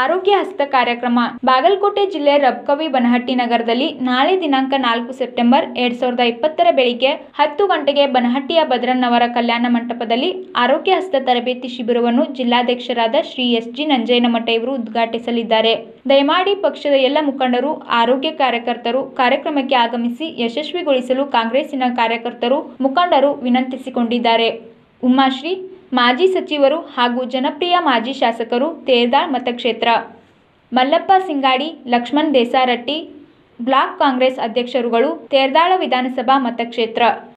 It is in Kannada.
ಆರೋಗ್ಯ ಹಸ್ತ ಕಾರ್ಯಕ್ರಮ. ಬಾಗಲಕೋಟೆ ಜಿಲ್ಲೆ ರಬ್ಕವಿ ಬನಹಟ್ಟಿ ನಗರದಲ್ಲಿ ನಾಳೆ ದಿನಾಂಕ ನಾಲ್ಕು ಸೆಪ್ಟೆಂಬರ್ ಎರಡ್ ಸಾವಿರದ ಇಪ್ಪತ್ತರ ಬೆಳಿಗ್ಗೆ ಹತ್ತು ಗಂಟೆಗೆ ಬನಹಟ್ಟಿಯ ಭದ್ರನ್ನವರ ಕಲ್ಯಾಣ ಮಂಟಪದಲ್ಲಿ ಆರೋಗ್ಯ ಹಸ್ತ ತರಬೇತಿ ಶಿಬಿರವನ್ನು ಜಿಲ್ಲಾಧ್ಯಕ್ಷರಾದ ಶ್ರೀ ಎಸ್ ಜಿ ನಂಜಯ್ಯನಮಠ ಇವರು ಉದ್ಘಾಟಿಸಲಿದ್ದಾರೆ. ದಯಮಾಡಿ ಪಕ್ಷದ ಎಲ್ಲ ಮುಖಂಡರು, ಆರೋಗ್ಯ ಕಾರ್ಯಕರ್ತರು ಕಾರ್ಯಕ್ರಮಕ್ಕೆ ಆಗಮಿಸಿ ಯಶಸ್ವಿಗೊಳಿಸಲು ಕಾಂಗ್ರೆಸ್ಸಿನ ಕಾರ್ಯಕರ್ತರು ಮುಖಂಡರು ವಿನಂತಿಸಿಕೊಂಡಿದ್ದಾರೆ. ಉಮಾಶ್ರೀ ಮಾಜಿ ಸಚಿವರು ಹಾಗೂ ಜನಪ್ರಿಯ ಮಾಜಿ ಶಾಸಕರು ತೇರ್ದಾಳ್ ಮತಕ್ಷೇತ್ರ. ಮಲ್ಲಪ್ಪ ಸಿಂಗಾಡಿ, ಲಕ್ಷ್ಮಣ್ ದೇಸಾರಟ್ಟಿ, ಬ್ಲಾಕ್ ಕಾಂಗ್ರೆಸ್ ಅಧ್ಯಕ್ಷರುಗಳು ತೇರ್ದಾಳ ವಿಧಾನಸಭಾ ಮತಕ್ಷೇತ್ರ.